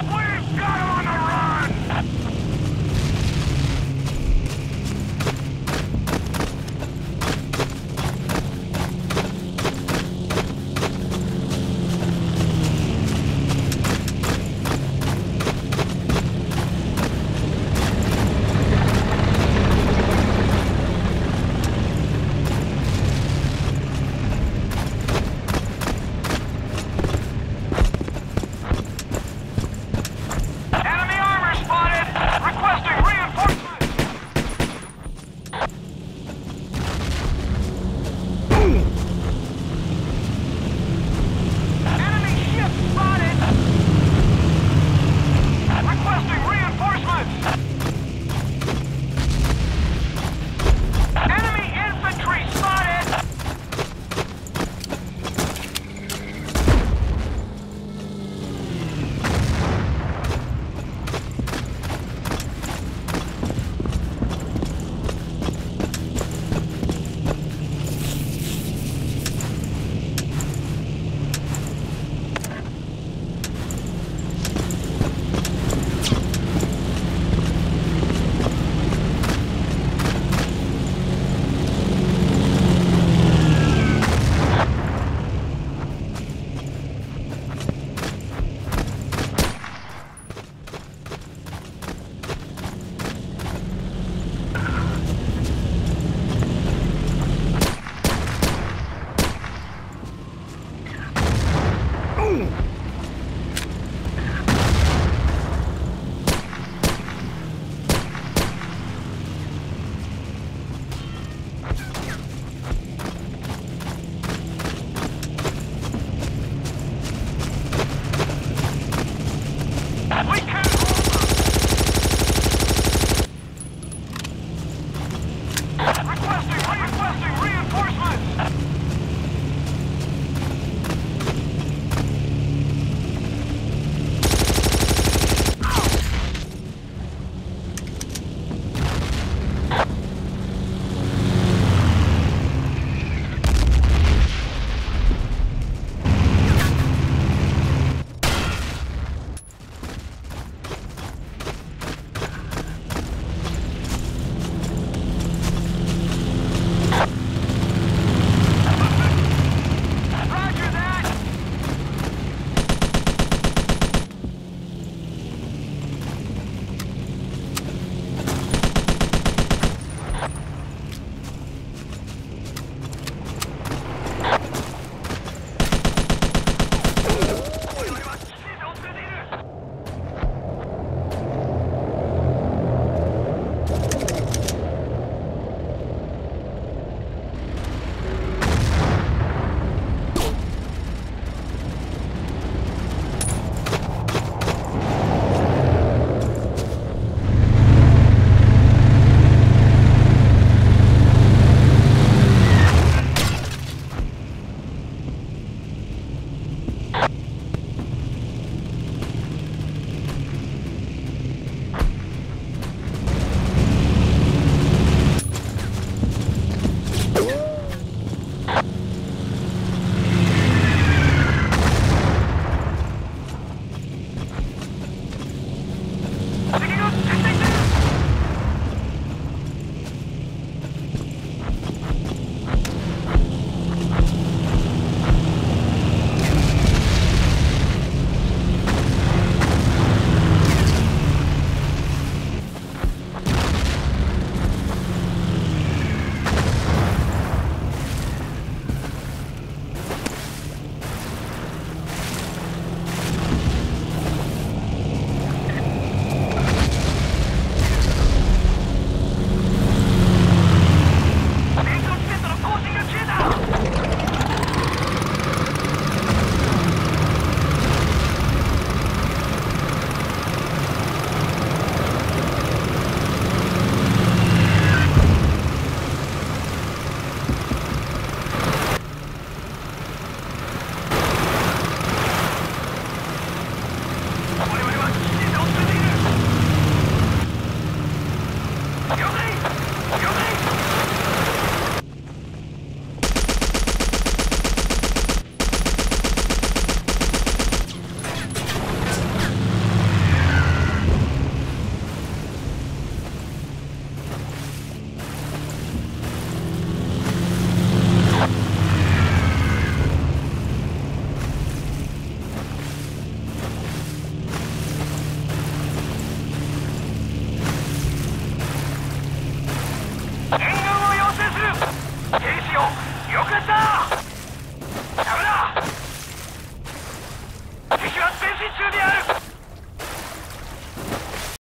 Where